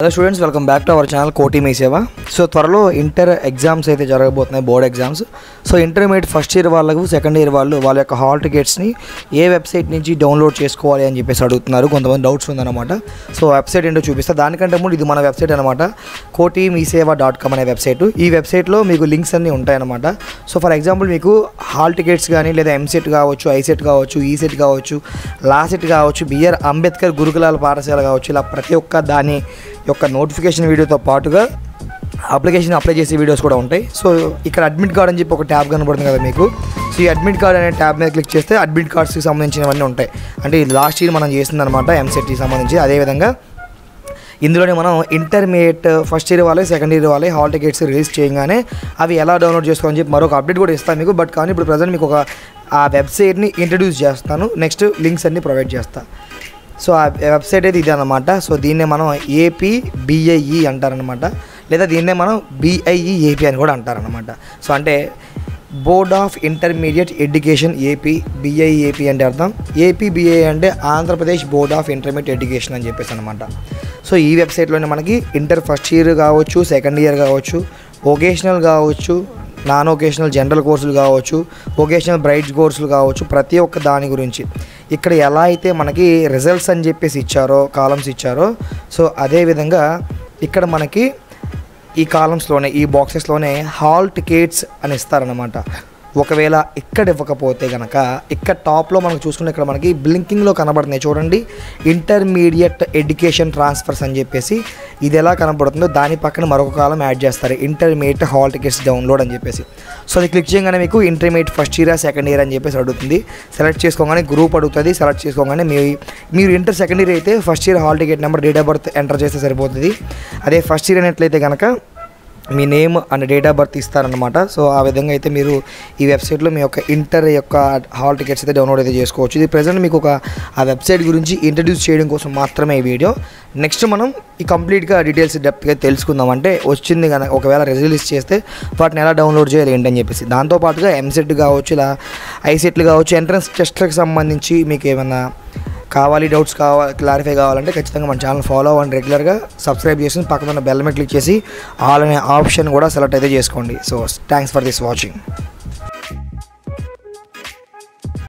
Hello students welcome back to our channel కోటి మీ సేవ సో త్వరలో ఇంటర్ ఎగ్జామ్స్ అయితే జరగబోతున్నాయి board exams so intermediate first year వాళ్ళకు సెకండ్ ఇయర్ వాళ్ళు వాళ్ళ యొక్క హాల్ టికెట్స్ని ఏ వెబ్సైట్ నుంచి డౌన్లోడ్ చేసుకోవాలి అని చెప్పేసి అడుగుతున్నారు. కొంతమంది డౌట్స్ ఉందన్నమాట. సో వెబ్సైట్ ఏంటో చూపిస్తా. దానికంటే ముందు ఇది మన వెబ్సైట్ అనమాట కోటి మీ సేవ డాట్ కామ్ అనే వెబ్సైట్ ఈ వెబ్సైట్లో మీకు లింక్స్ అన్నీ ఉంటాయన్నమాట. సో ఫర్ ఎగ్జాంపుల్ మీకు హాల్ టికెట్స్ కానీ లేదా ఎంసెట్ కావచ్చు ఐసెట్ కావచ్చు e ఈసెట్ కావచ్చు లాసెట్ కావచ్చు బిఆర్ అంబేద్కర్ గురుకులాల పాఠశాల కావచ్చు ఇలా ప్రతి ఒక్క దాని యొక్క నోటిఫికేషన్ వీడియోతో పాటుగా అప్లికేషన్ అప్లై చేసే వీడియోస్ కూడా ఉంటాయి. సో ఇక్కడ అడ్మిట్ కార్డ్ అని చెప్పి ఒక ట్యాబ్ కనబడుతుంది కదా మీకు. సో ఈ అడ్మిట్ కార్డ్ అనే ట్యాబ్ మీద క్లిక్ చేస్తే అడ్మిట్ కార్డ్స్కి సంబంధించినవన్నీ ఉంటాయి. అంటే ఇది లాస్ట్ ఇయర్ మనం చేసిందనమాట ఎంసెట్కి సంబంధించి. అదేవిధంగా ఇందులోనే మనం ఇంటర్మీడియట్ ఫస్ట్ ఇయర్ వాళ్ళే సెకండ్ ఇయర్ వాళ్ళే హాల్ టికెట్స్ రిలీజ్ చేయగానే అవి ఎలా డౌన్లోడ్ చేసుకోవాలని చెప్పి మరొక అప్డేట్ కూడా ఇస్తాను మీకు. బట్ కానీ ఇప్పుడు ప్రజెంట్ మీకు ఒక ఆ వెబ్సైట్ని ఇంట్రడ్యూస్ చేస్తాను. నెక్స్ట్ లింక్స్ అన్ని ప్రొవైడ్ చేస్తాను సో ఆ వెబ్సైట్ అయితే ఇది అనమాట సో దీన్నే మనం ఏపీ బిఐఈ అంటారనమాట లేదా దీన్నే మనం బిఐఈ ఏపీ అని కూడా అంటారనమాట సో అంటే board of intermediate education AP BIE AP అంటే అర్థం. ఏపీ బిఐ అంటే Andhra Pradesh board of intermediate education అని చెప్పేసి అనమాట సో ఈ వెబ్సైట్లోనే మనకి ఇంటర్ ఫస్ట్ ఇయర్ కావచ్చు సెకండ్ ఇయర్ కావచ్చు వొకేషనల్ కావచ్చు నాన్ వొకేషనల్ జనరల్ కోర్సులు కావచ్చు వొకేషనల్ బ్రైట్ కోర్సులు కావచ్చు ప్రతి ఒక్క దాని గురించి. ఇక్కడ ఎలా అయితే మనకి రిజల్ట్స్ అని చెప్పేసి ఇచ్చారో కాలమ్స్ ఇచ్చారో సో అదేవిధంగా ఇక్కడ మనకి ఈ కాలమ్స్లోనే ఈ బాక్సెస్లోనే హాల్ టికెట్స్ అని ఇస్తారనమాట ఒకవేళ ఇక్కడ ఇవ్వకపోతే కనుక ఇక్కడ టాప్లో మనం చూసుకుంటే ఇక్కడ మనకి బ్లింకింగ్లో కనబడుతున్నాయి. చూడండి ఇంటర్మీడియట్ ఎడ్యుకేషన్ ట్రాన్స్ఫర్స్ అని చెప్పేసి ఇది ఎలా కనబడుతుందో దాని పక్కన మరొక కాలం యాడ్ చేస్తారు. ఇంటర్మీడియట్ హాల్ టికెట్స్ డౌన్లోడ్ అని చెప్పేసి. సో అది క్లిక్ చేయగానే మీకు intermediate first year second year అని చెప్పేసి అడుగుతుంది. సెలెక్ట్ చేసుకోగానే గ్రూప్ అడుగుతుంది. సెలెక్ట్ చేసుకోగానే మీ మీరు ఇంటర్ సెకండ్ ఇయర్ అయితే first year hall ticket number date of birth enter చేస్తే సరిపోతుంది. అదే ఫస్ట్ ఇయర్ అయినట్లయితే కనుక మీ name and date of birth ఇస్తారనమాట సో ఆ విధంగా అయితే మీరు ఈ వెబ్సైట్లో మీ యొక్క ఇంటర్ యొక్క హాల్ టికెట్స్ అయితే డౌన్లోడ్ అయితే చేసుకోవచ్చు. ఇది ప్రజెంట్ మీకు ఒక ఆ వెబ్సైట్ గురించి ఇంట్రడ్యూస్ చేయడం కోసం మాత్రమే ఈ వీడియో. నెక్స్ట్ మనం ఈ కంప్లీట్గా డీటెయిల్స్ డెప్త్గా తెలుసుకుందాం. అంటే వచ్చింది కనుక ఒకవేళ రిలీజ్ చేస్తే వాటిని ఎలా డౌన్లోడ్ చేయాలి ఏంటని చెప్పేసి. దాంతోపాటుగా ఎంసెట్ కావచ్చు ఇలా ఐసెట్లు కావచ్చు ఎంట్రన్స్ టెస్ట్లకు సంబంధించి మీకు ఏమైనా కావాలి డౌట్స్ కావాలి క్లారిఫై కావాలంటే ఖచ్చితంగా మన ఛానల్ ఫాలో అవ్వండి రెగ్యులర్గా సబ్స్క్రైబ్ చేసి పక్కన బెల్ మీద క్లిక్ చేసి ఆల్ అనే ఆప్షన్ కూడా సెలెక్ట్ అయితే చేసుకోండి. So thanks for this watching